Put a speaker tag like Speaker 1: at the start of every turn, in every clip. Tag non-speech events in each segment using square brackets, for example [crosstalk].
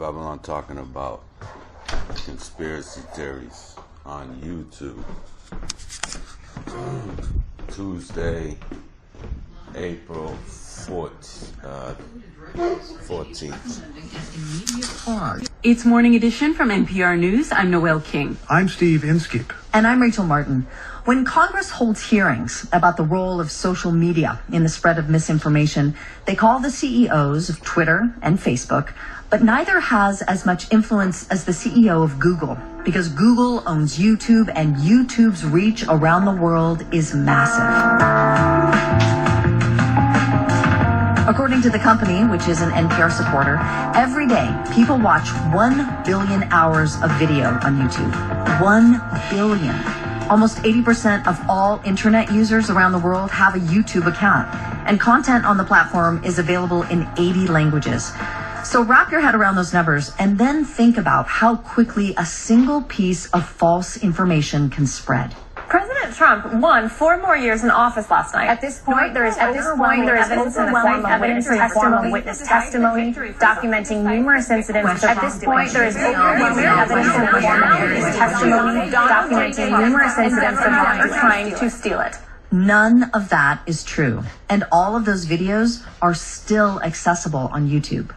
Speaker 1: Babylon talking about conspiracy theories on YouTube. [clears throat] Tuesday, April 14th. Uh, 14th.
Speaker 2: It's Morning Edition from NPR News. I'm Noel King.
Speaker 3: I'm Steve Inskeep.
Speaker 4: And I'm Rachel Martin. When Congress holds hearings about the role of social media in the spread of misinformation, they call the CEOs of Twitter and Facebook, but neither has as much influence as the CEO of Google because Google owns YouTube and YouTube's reach around the world is massive. According to the company, which is an NPR supporter, every day people watch 1 billion hours of video on YouTube. 1 billion. Almost 80% of all internet users around the world have a YouTube account, and content on the platform is available in 80 languages. So wrap your head around those numbers and then think about how quickly a single piece of false information can spread.
Speaker 5: President Trump won four more years in office last night.
Speaker 6: At this point, there is at this point there is overwhelming evidence in the witness testimony documenting numerous incidents. At this point, there is overwhelming evidence in the witness testimony documenting numerous incidents of
Speaker 5: are trying to steal it.
Speaker 4: None of that is true. And all of those videos are still accessible on YouTube.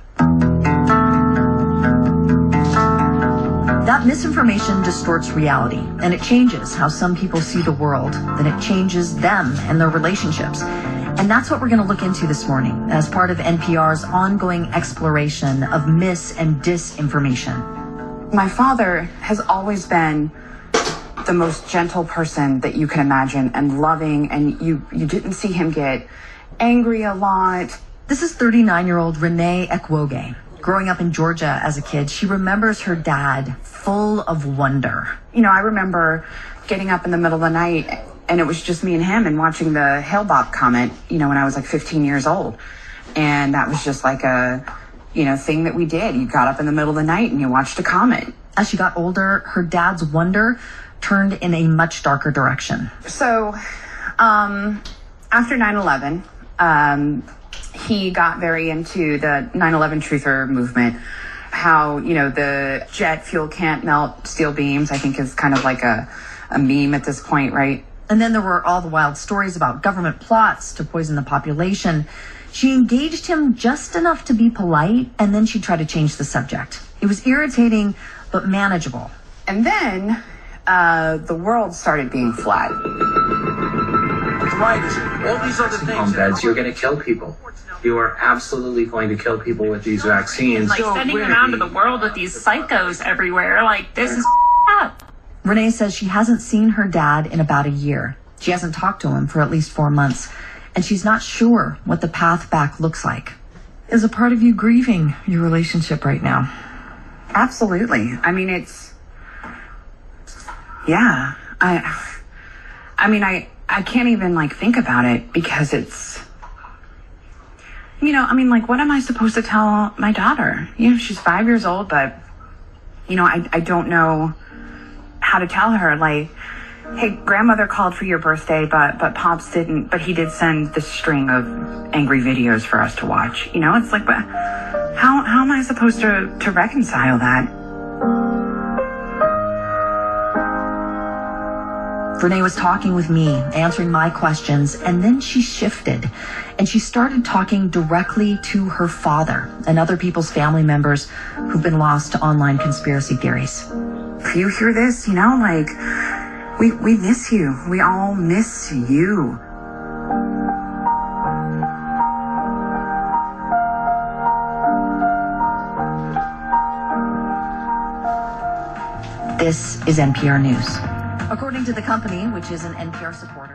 Speaker 4: Misinformation distorts reality and it changes how some people see the world, then it changes them and their relationships. And that's what we're going to look into this morning as part of NPR's ongoing exploration of mis and disinformation.
Speaker 7: My father has always been the most gentle person that you can imagine and loving and you you didn't see him get angry a lot.
Speaker 4: This is 39-year-old Renee Ekwoge growing up in Georgia as a kid, she remembers her dad full of wonder.
Speaker 7: You know, I remember getting up in the middle of the night and it was just me and him and watching the Hale-Bopp comment, you know, when I was like 15 years old. And that was just like a, you know, thing that we did. You got up in the middle of the night and you watched a comet.
Speaker 4: As she got older, her dad's wonder turned in a much darker direction.
Speaker 7: So, um, after 9 11, um, he got very into the 9/11 truther movement. How you know the jet fuel can't melt steel beams. I think is kind of like a a meme at this point, right?
Speaker 4: And then there were all the wild stories about government plots to poison the population. She engaged him just enough to be polite, and then she tried to change the subject. It was irritating, but manageable.
Speaker 7: And then uh, the world started being flat.
Speaker 8: Right. All these other things.
Speaker 9: Beds, you're going to kill people you are absolutely going to kill people with these vaccines.
Speaker 5: Like sending them out to the world with these psychos everywhere. Like this is up.
Speaker 4: Renee says she hasn't seen her dad in about a year. She hasn't talked to him for at least four months, and she's not sure what the path back looks like. Is a part of you grieving your relationship right now?
Speaker 7: Absolutely. I mean, it's yeah. I I mean, I I can't even like think about it because it's you know, I mean, like, what am I supposed to tell my daughter? You know, she's five years old, but, you know, I, I don't know how to tell her, like, hey, grandmother called for your birthday, but, but Pops didn't, but he did send this string of angry videos for us to watch. You know, it's like, but how, how am I supposed to, to reconcile that?
Speaker 4: Renee was talking with me, answering my questions, and then she shifted and she started talking directly to her father and other people's family members who've been lost to online conspiracy theories.
Speaker 7: If you hear this, you know, like, we, we miss you. We all miss you.
Speaker 4: This is NPR News. According to the company, which is an NPR supporter,